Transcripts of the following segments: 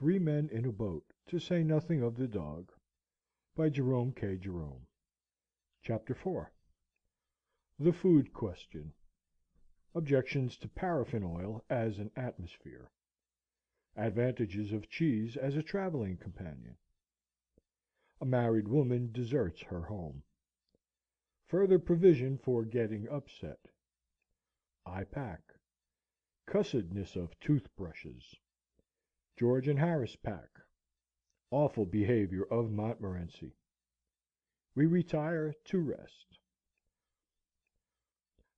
Three Men in a Boat, to say nothing of the Dog By Jerome K. Jerome. CHAPTER IV The Food Question. Objections to Paraffin Oil as an Atmosphere. Advantages of Cheese as a Travelling Companion. A married woman deserts her home. Further provision for getting upset. I pack. Cussedness of tooth brushes George and Harris pack Awful behavior of Montmorency We retire to rest.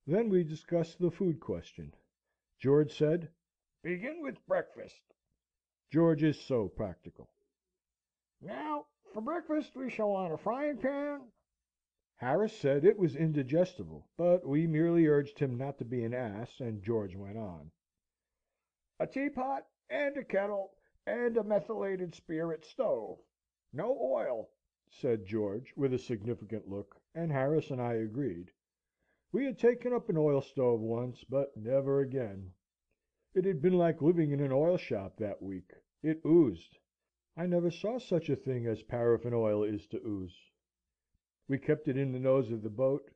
Then we discussed the food question. George said, "Begin with breakfast." George is so practical. "Now, for breakfast we shall want a frying pan." Harris said it was indigestible, but we merely urged him not to be an ass, and George went on: "A teapot and a kettle and a methylated spirit stove. No oil," said George, with a significant look, and Harris and I agreed. We had taken up an oil stove once, but never again. It had been like living in an oil shop that week. It oozed. I never saw such a thing as paraffin oil is to ooze. We kept it in the nose of the boat,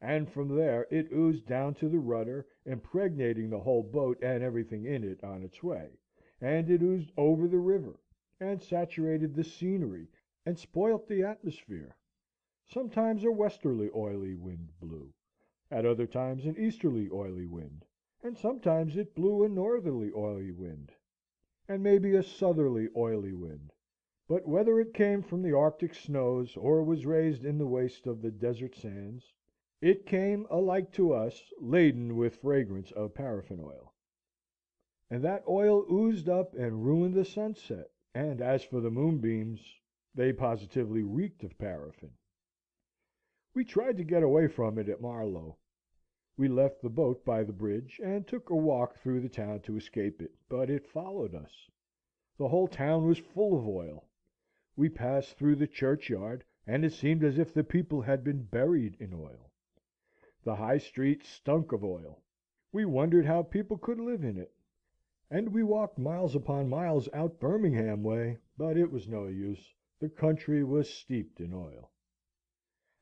and from there it oozed down to the rudder, impregnating the whole boat and everything in it on its way, and it oozed over the river, and saturated the scenery, and spoilt the atmosphere. Sometimes a westerly oily wind blew, at other times an easterly oily wind, and sometimes it blew a northerly oily wind, and maybe a southerly oily wind; but whether it came from the Arctic snows, or was raised in the waste of the desert sands, it came, alike to us, laden with fragrance of paraffin oil. And that oil oozed up and ruined the sunset, and as for the moonbeams, they positively reeked of paraffin. We tried to get away from it at Marlow. We left the boat by the bridge, and took a walk through the town to escape it, but it followed us. The whole town was full of oil. We passed through the churchyard, and it seemed as if the people had been buried in oil. The High Street stunk of oil. We wondered how people could live in it. And we walked miles upon miles out Birmingham way, but it was no use. The country was steeped in oil.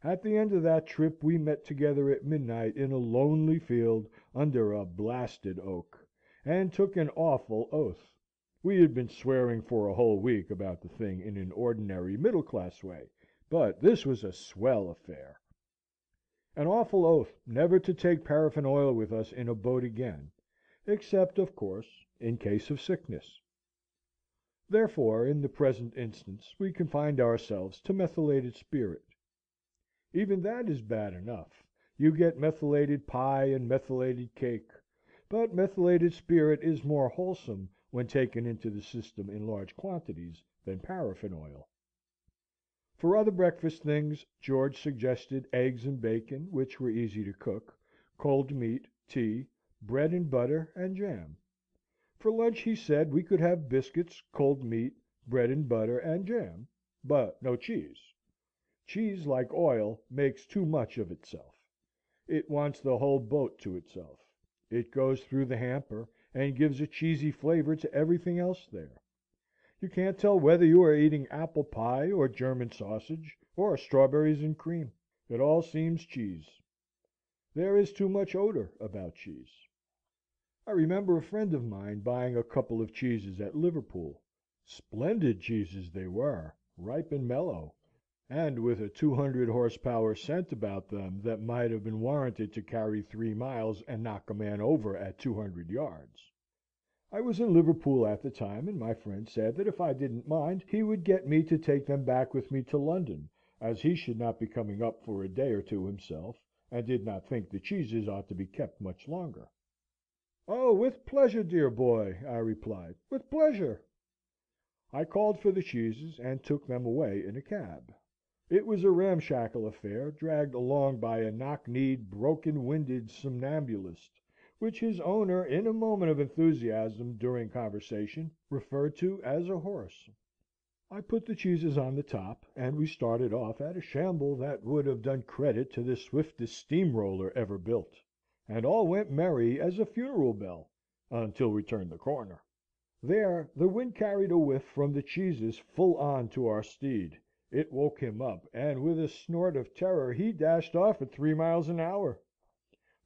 At the end of that trip we met together at midnight in a lonely field under a blasted oak, and took an awful oath. We had been swearing for a whole week about the thing in an ordinary middle class way, but this was a swell affair. An awful oath never to take paraffin oil with us in a boat again, except, of course, in case of sickness. Therefore, in the present instance, we confined ourselves to methylated spirit. Even that is bad enough. You get methylated pie and methylated cake, but methylated spirit is more wholesome when taken into the system in large quantities than paraffin oil. For other breakfast things, George suggested eggs and bacon, which were easy to cook, cold meat, tea, bread and butter, and jam. For lunch he said we could have biscuits, cold meat, bread and butter, and jam, but no cheese. Cheese, like oil, makes too much of itself. It wants the whole boat to itself. It goes through the hamper, and gives a cheesy flavour to everything else there. You can't tell whether you are eating apple pie, or German sausage, or strawberries and cream. It all seems cheese. There is too much odour about cheese. I remember a friend of mine buying a couple of cheeses at Liverpool. Splendid cheeses they were, ripe and mellow, and with a two hundred horse power scent about them that might have been warranted to carry three miles and knock a man over at two hundred yards. I was in Liverpool at the time, and my friend said that if I didn't mind he would get me to take them back with me to London, as he should not be coming up for a day or two himself, and did not think the cheeses ought to be kept much longer. "Oh, with pleasure, dear boy!" I replied, "with pleasure!" I called for the cheeses, and took them away in a cab. It was a ramshackle affair, dragged along by a knock kneed, broken winded somnambulist, which his owner, in a moment of enthusiasm during conversation, referred to as a horse. I put the cheeses on the top, and we started off at a shamble that would have done credit to the swiftest steam roller ever built; and all went merry as a funeral bell until we turned the corner. There the wind carried a whiff from the cheeses full on to our steed. It woke him up, and with a snort of terror he dashed off at three miles an hour.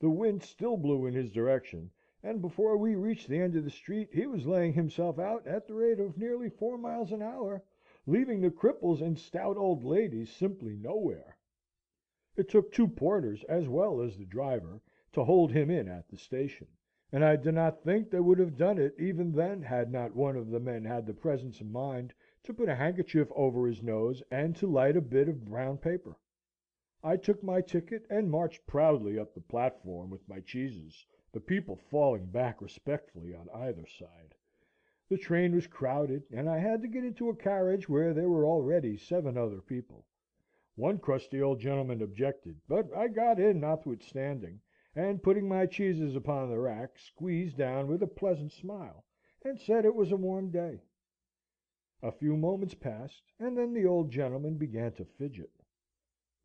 The wind still blew in his direction, and before we reached the end of the street he was laying himself out at the rate of nearly four miles an hour, leaving the cripples and stout old ladies simply nowhere. It took two porters, as well as the driver, to hold him in at the station; and I do not think they would have done it even then had not one of the men had the presence of mind to put a handkerchief over his nose and to light a bit of brown paper. I took my ticket and marched proudly up the platform with my cheeses, the people falling back respectfully on either side. The train was crowded, and I had to get into a carriage where there were already seven other people. One crusty old gentleman objected, but I got in notwithstanding, and putting my cheeses upon the rack, squeezed down with a pleasant smile, and said it was a warm day. A few moments passed, and then the old gentleman began to fidget.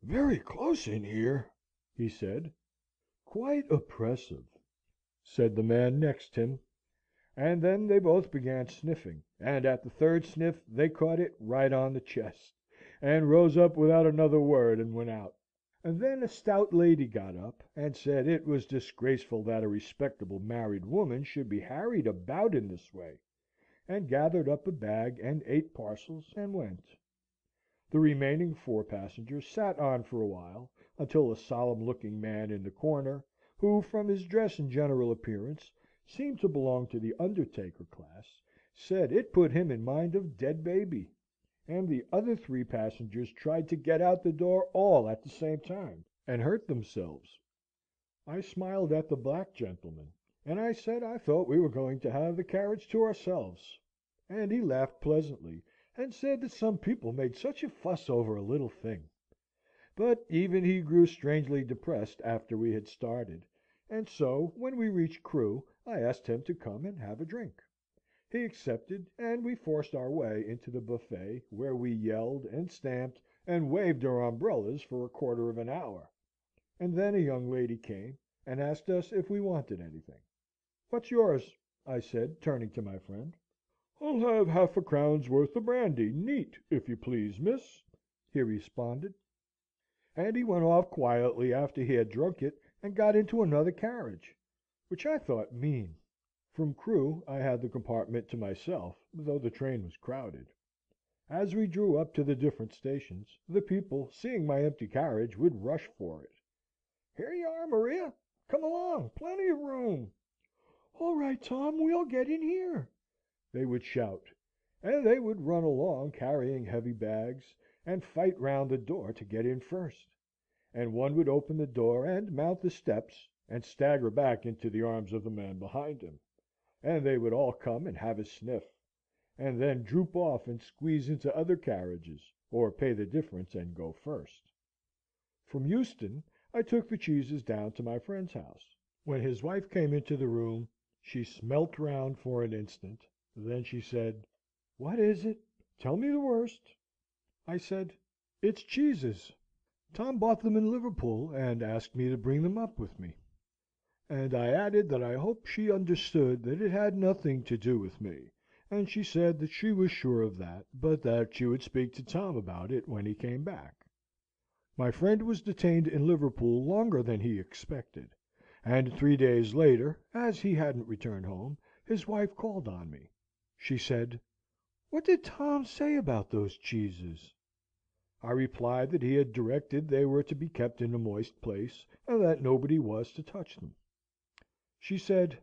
"Very close in here," he said. "Quite oppressive," said the man next him. And then they both began sniffing, and at the third sniff they caught it right on the chest, and rose up without another word and went out. And then a stout lady got up, and said it was disgraceful that a respectable married woman should be harried about in this way, and gathered up a bag and eight parcels, and went. The remaining four passengers sat on for a while, until a solemn looking man in the corner, who, from his dress and general appearance, seemed to belong to the undertaker class, said it put him in mind of dead baby; and the other three passengers tried to get out the door all at the same time, and hurt themselves. I smiled at the black gentleman, and I said I thought we were going to have the carriage to ourselves; and he laughed pleasantly, and said that some people made such a fuss over a little thing. But even he grew strangely depressed after we had started, and so, when we reached Crewe, I asked him to come and have a drink. He accepted, and we forced our way into the buffet, where we yelled, and stamped, and waved our umbrellas for a quarter of an hour; and then a young lady came, and asked us if we wanted anything. "What's yours?" I said, turning to my friend. "I'll have half a crown's worth of brandy, neat, if you please, miss," he responded. And he went off quietly after he had drunk it, and got into another carriage which I thought mean. From Crewe I had the compartment to myself, though the train was crowded. As we drew up to the different stations, the people, seeing my empty carriage, would rush for it. "Here you are, Maria! Come along! Plenty of room!" "All right, Tom, we'll get in here!" they would shout; and they would run along carrying heavy bags, and fight round the door to get in first; and one would open the door and mount the steps, and stagger back into the arms of the man behind him, and they would all come and have a sniff, and then droop off and squeeze into other carriages, or pay the difference and go first. From Euston I took the cheeses down to my friend's house. When his wife came into the room, she smelt round for an instant, then she said, "What is it? Tell me the worst." I said, "It's cheeses. Tom bought them in Liverpool, and asked me to bring them up with me." And I added that I hoped she understood that it had nothing to do with me, and she said that she was sure of that, but that she would speak to Tom about it when he came back. My friend was detained in Liverpool longer than he expected, and three days later, as he hadn't returned home, his wife called on me. She said, "What did Tom say about those cheeses?" I replied that he had directed they were to be kept in a moist place, and that nobody was to touch them. She said,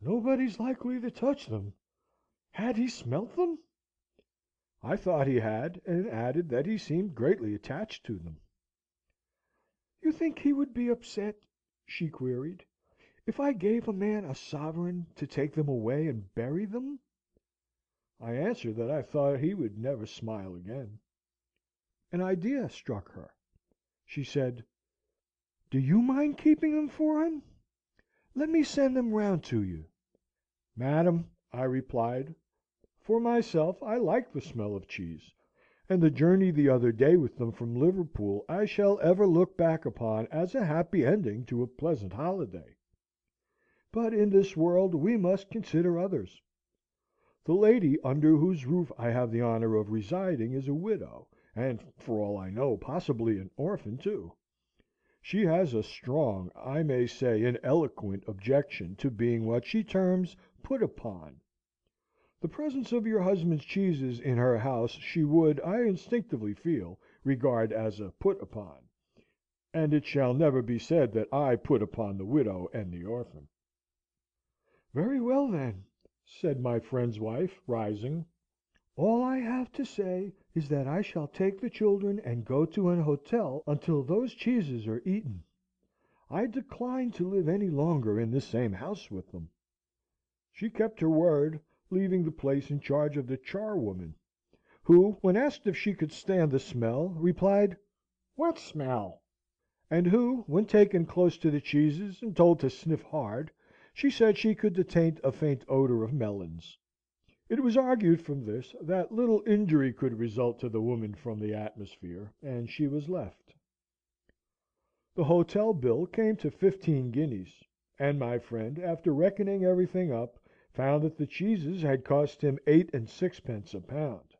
"Nobody's likely to touch them. Had he smelt them?" I thought he had, and added that he seemed greatly attached to them. "You think he would be upset," she queried, "if I gave a man a sovereign to take them away and bury them?" I answered that I thought he would never smile again. An idea struck her. She said, "Do you mind keeping them for him? Let me send them round to you." "Madam," I replied, "for myself I like the smell of cheese, and the journey the other day with them from Liverpool I shall ever look back upon as a happy ending to a pleasant holiday. But in this world we must consider others. The lady under whose roof I have the honour of residing is a widow, and, for all I know, possibly an orphan too. She has a strong, I may say an eloquent objection to being what she terms "put upon." The presence of your husband's cheeses in her house she would, I instinctively feel, regard as a "put upon," and it shall never be said that I put upon the widow and the orphan. "Very well, then," said my friend's wife, rising. "All I have to say is that I shall take the children and go to an hotel until those cheeses are eaten. I decline to live any longer in the same house with them." She kept her word, leaving the place in charge of the charwoman, who, when asked if she could stand the smell, replied, "What smell?" and who, when taken close to the cheeses, and told to sniff hard, she said she could detect a faint odour of melons. It was argued from this that little injury could result to the woman from the atmosphere, and she was left. The hotel bill came to fifteen guineas, and my friend, after reckoning everything up, found that the cheeses had cost him eight and sixpence a pound.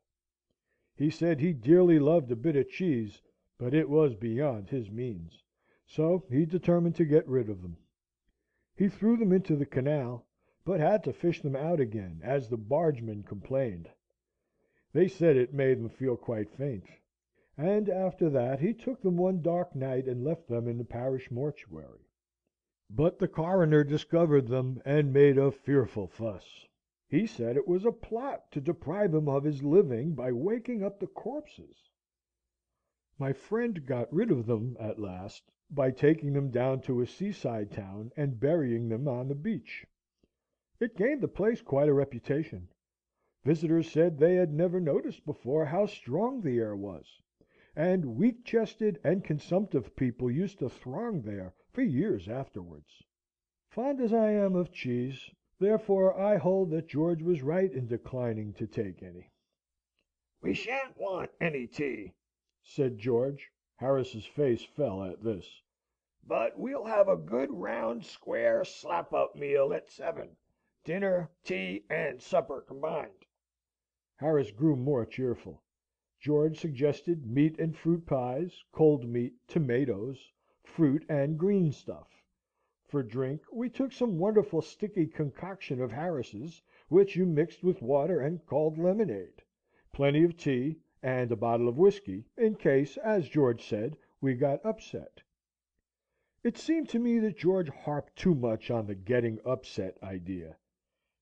He said he dearly loved a bit of cheese, but it was beyond his means, so he determined to get rid of them. He threw them into the canal, but had to fish them out again, as the bargemen complained. They said it made them feel quite faint; and after that he took them one dark night and left them in the parish mortuary. But the coroner discovered them, and made a fearful fuss. He said it was a plot to deprive him of his living by waking up the corpses. My friend got rid of them at last by taking them down to a seaside town and burying them on the beach. It gained the place quite a reputation. Visitors said they had never noticed before how strong the air was, and weak chested and consumptive people used to throng there for years afterwards. Fond as I am of cheese, therefore I hold that George was right in declining to take any. "We shan't want any tea," said George. Harris's face fell at this. "But we'll have a good round, square, slap up meal at seven dinner, tea, and supper combined." Harris grew more cheerful. George suggested meat and fruit pies, cold meat, tomatoes, fruit, and green stuff. For drink, we took some wonderful sticky concoction of Harris's, which you mixed with water and called lemonade; plenty of tea, and a bottle of whiskey, in case, as George said, we got upset. It seemed to me that George harped too much on the getting upset idea.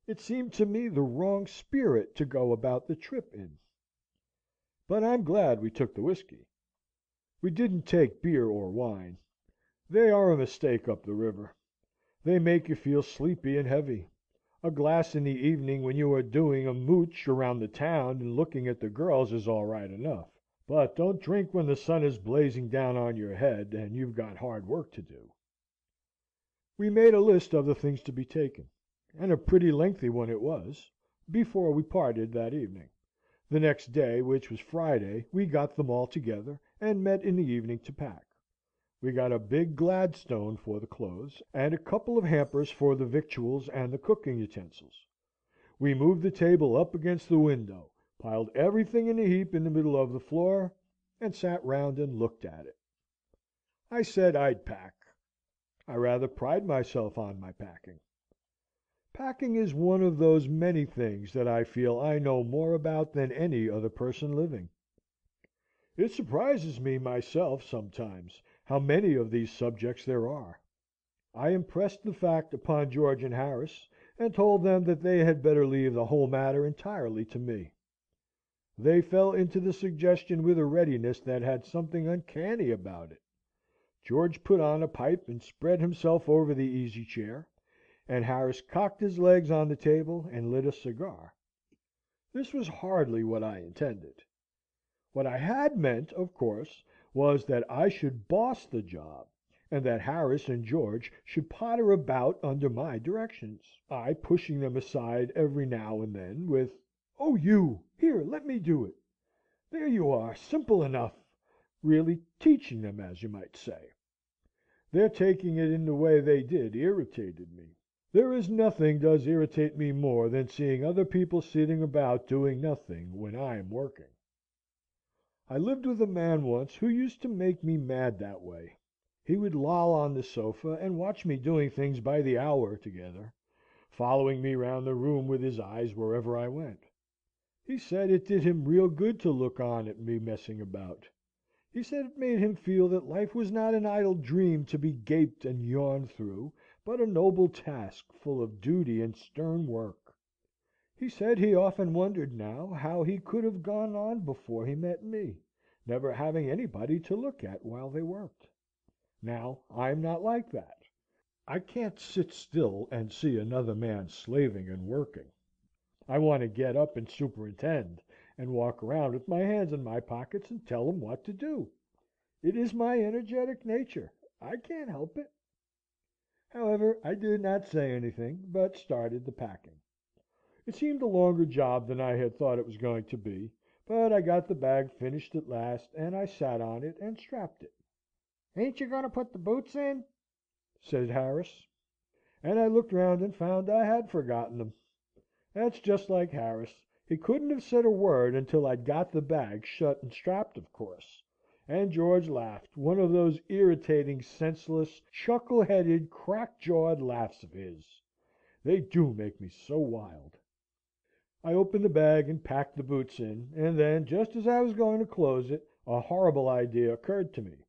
It seemed to me the wrong spirit to go about the trip in. But I'm glad we took the whisky. We didn't take beer or wine. They are a mistake up the river. They make you feel sleepy and heavy. A glass in the evening when you are doing a mooch around the town and looking at the girls is all right enough; but don't drink when the sun is blazing down on your head, and you've got hard work to do. We made a list of the things to be taken and a pretty lengthy one it was before we parted that evening. The next day, which was Friday, we got them all together, and met in the evening to pack. We got a big Gladstone for the clothes, and a couple of hampers for the victuals and the cooking utensils. We moved the table up against the window, piled everything in a heap in the middle of the floor, and sat round and looked at it. I said I'd pack. I rather pride myself on my packing. Packing is one of those many things that I feel I know more about than any other person living. It surprises me myself sometimes how many of these subjects there are. I impressed the fact upon George and Harris, and told them that they had better leave the whole matter entirely to me. They fell into the suggestion with a readiness that had something uncanny about it. George put on a pipe and spread himself over the easy chair, and Harris cocked his legs on the table and lit a cigar. This was hardly what I intended. What I had meant, of course, was that I should boss the job, and that Harris and George should potter about under my directions, I pushing them aside every now and then, with "Oh, you! Here, let me do it! There you are, simple enough!" really teaching them, as you might say. Their taking it in the way they did irritated me. There is nothing does irritate me more than seeing other people sitting about doing nothing when I am working. I lived with a man once who used to make me mad that way. He would loll on the sofa, and watch me doing things by the hour together, following me round the room with his eyes wherever I went. He said it did him real good to look on at me messing about. He said it made him feel that life was not an idle dream to be gaped and yawned through, but a noble task, full of duty and stern work. He said he often wondered now how he could have gone on before he met me, never having anybody to look at while they worked. Now I am not like that. I can't sit still and see another man slaving and working. I want to get up and superintend, and walk around with my hands in my pockets and tell 'em what to do. It is my energetic nature. I can't help it. However, I did not say anything, but started the packing. It seemed a longer job than I had thought it was going to be, but I got the bag finished at last, and I sat on it and strapped it. "Ain't you going to put the boots in?" said Harris. And I looked round and found I had forgotten them. That's just like Harris. He couldn't have said a word until I'd got the bag shut and strapped, of course; and George laughed, one of those irritating, senseless, chuckle headed, crack jawed laughs of his. They do make me so wild. I opened the bag and packed the boots in, and then, just as I was going to close it, a horrible idea occurred to me.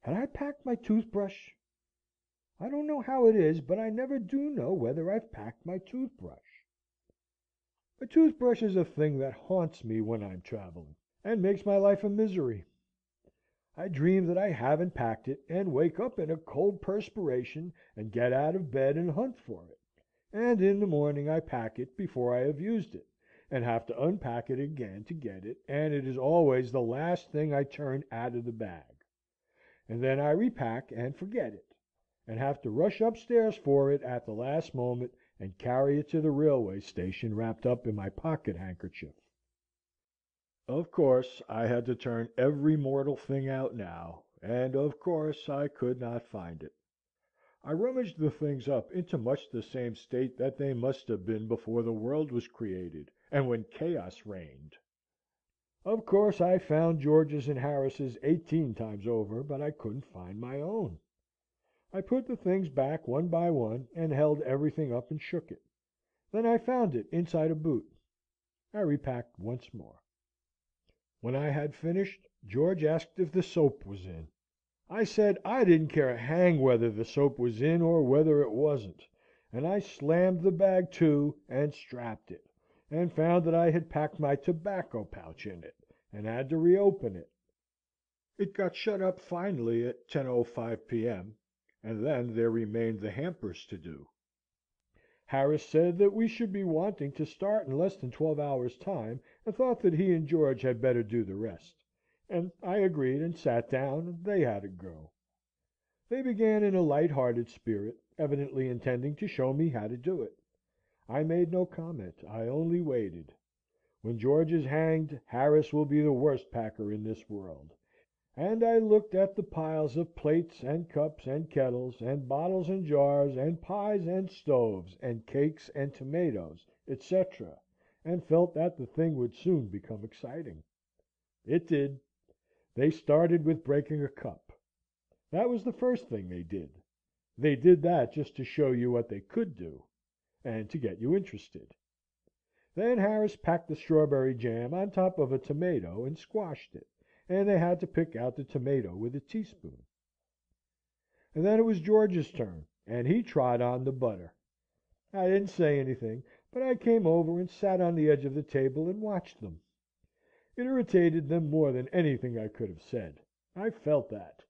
Had I packed my toothbrush? I don't know how it is, but I never do know whether I've packed my toothbrush. A toothbrush is a thing that haunts me when I am travelling, and makes my life a misery. I dream that I haven't packed it, and wake up in a cold perspiration, and get out of bed and hunt for it; and in the morning I pack it before I have used it, and have to unpack it again to get it, and it is always the last thing I turn out of the bag; and then I repack and forget it, and have to rush upstairs for it at the last moment and carry it to the railway station wrapped up in my pocket handkerchief. Of course I had to turn every mortal thing out now, and of course I could not find it. I rummaged the things up into much the same state that they must have been before the world was created, and when chaos reigned. Of course I found George's and Harris's eighteen times over, but I couldn't find my own. I put the things back one by one, and held everything up and shook it. Then I found it inside a boot. I repacked once more. When I had finished, George asked if the soap was in. I said I didn't care a hang whether the soap was in or whether it wasn't, and I slammed the bag to, and strapped it, and found that I had packed my tobacco pouch in it, and had to reopen it. It got shut up finally at 10.05 p.m and then there remained the hampers to do. Harris said that we should be wanting to start in less than twelve hours' time, and thought that he and George had better do the rest; and I agreed, and sat down, and they had a go. They began in a light hearted spirit, evidently intending to show me how to do it. I made no comment; I only waited. When George is hanged, Harris will be the worst packer in this world and I looked at the piles of plates, and cups, and kettles, and bottles, and jars, and pies, and stoves, and cakes, and tomatoes, etc., and felt that the thing would soon become exciting. It did. They started with breaking a cup. That was the first thing they did. They did that just to show you what they could do, and to get you interested. Then Harris packed the strawberry jam on top of a tomato, and squashed it and they had to pick out the tomato with a teaspoon. And then it was George's turn, and he trod on the butter. I didn't say anything, but I came over and sat on the edge of the table and watched them. It irritated them more than anything I could have said. I felt that.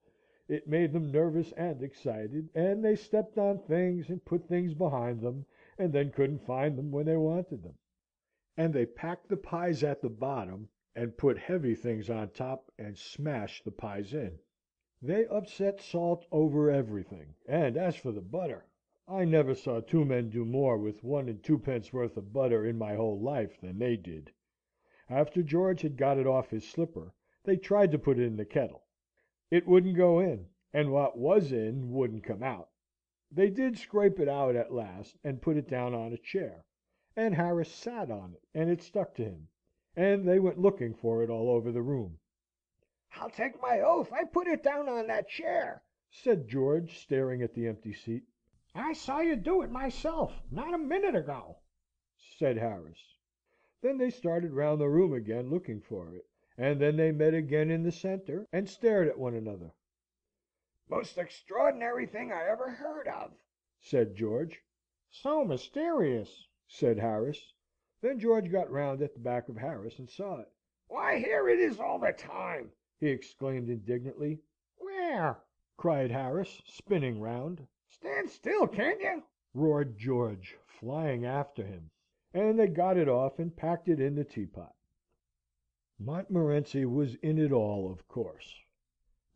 It made them nervous and excited, and they stepped on things and put things behind them, and then couldn't find them when they wanted them. And they packed the pies at the bottom and put heavy things on top, and smashed the pies in. They upset salt over everything; and as for the butter, I never saw two men do more with one and twopence worth of butter in my whole life than they did. After George had got it off his slipper, they tried to put it in the kettle. It wouldn't go in, and what was in wouldn't come out. They did scrape it out at last, and put it down on a chair, and Harris sat on it, and it stuck to him, and they went looking for it all over the room. "I'll take my oath I put it down on that chair," said George, staring at the empty seat. "I saw you do it myself, not a minute ago," said Harris. Then they started round the room again, looking for it, and then they met again in the centre, and stared at one another. "Most extraordinary thing I ever heard of!" said George. "So mysterious!" said Harris. Then George got round at the back of Harris, and saw it. "Why, here it is all the time!" he exclaimed indignantly. "Where?" cried Harris, spinning round. "Stand still, can't you?" roared George, flying after him. And they got it off, and packed it in the teapot. Montmorency was in it all, of course.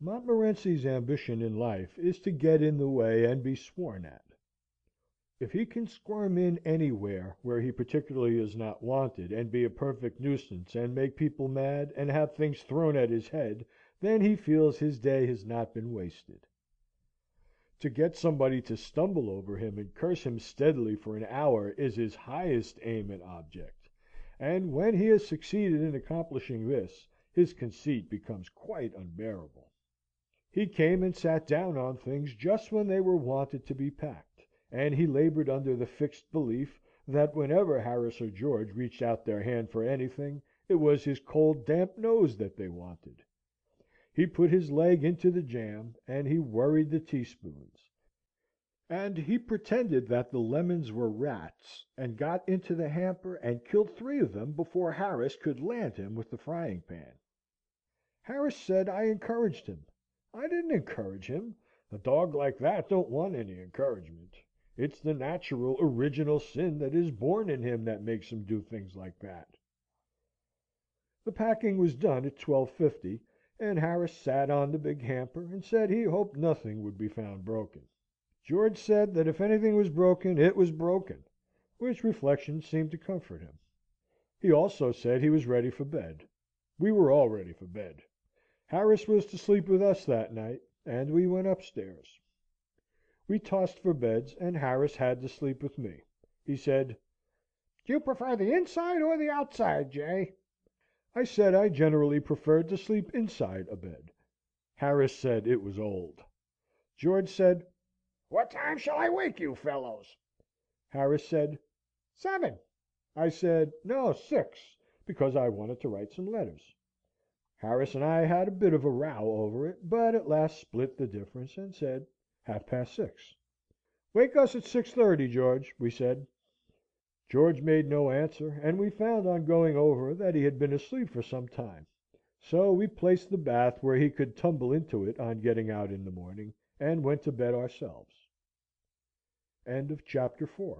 Montmorency's ambition in life is to get in the way and be sworn at. If he can squirm in anywhere where he particularly is not wanted, and be a perfect nuisance, and make people mad, and have things thrown at his head, then he feels his day has not been wasted. To get somebody to stumble over him and curse him steadily for an hour is his highest aim and object; and when he has succeeded in accomplishing this, his conceit becomes quite unbearable. He came and sat down on things just when they were wanted to be packed; and he laboured under the fixed belief that whenever Harris or George reached out their hand for anything, it was his cold damp nose that they wanted. He put his leg into the jam, and he worried the teaspoons; and he pretended that the lemons were rats, and got into the hamper, and killed three of them before Harris could land him with the frying pan. Harris said I encouraged him. I didn't encourage him. A dog like that don't want any encouragement. It's the natural, original sin that is born in him that makes him do things like that. The packing was done at twelve fifty, and Harris sat on the big hamper, and said he hoped nothing would be found broken. George said that if anything was broken, it was broken, which reflection seemed to comfort him. He also said he was ready for bed. We were all ready for bed. Harris was to sleep with us that night, and we went upstairs. We tossed for beds, and Harris had to sleep with me. He said, "Do you prefer the inside or the outside, J?" I said I generally preferred to sleep inside a bed. Harris said it was old. George said, "What time shall I wake you fellows?" Harris said, "Seven." I said, "No, six," because I wanted to write some letters. Harris and I had a bit of a row over it, but at last split the difference, and said half past six. "Wake us at six thirty, George," we said. George made no answer, and we found on going over that he had been asleep for some time; so we placed the bath where he could tumble into it on getting out in the morning, and went to bed ourselves. CHAPTER V.